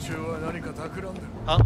中は何か企んでる。あ。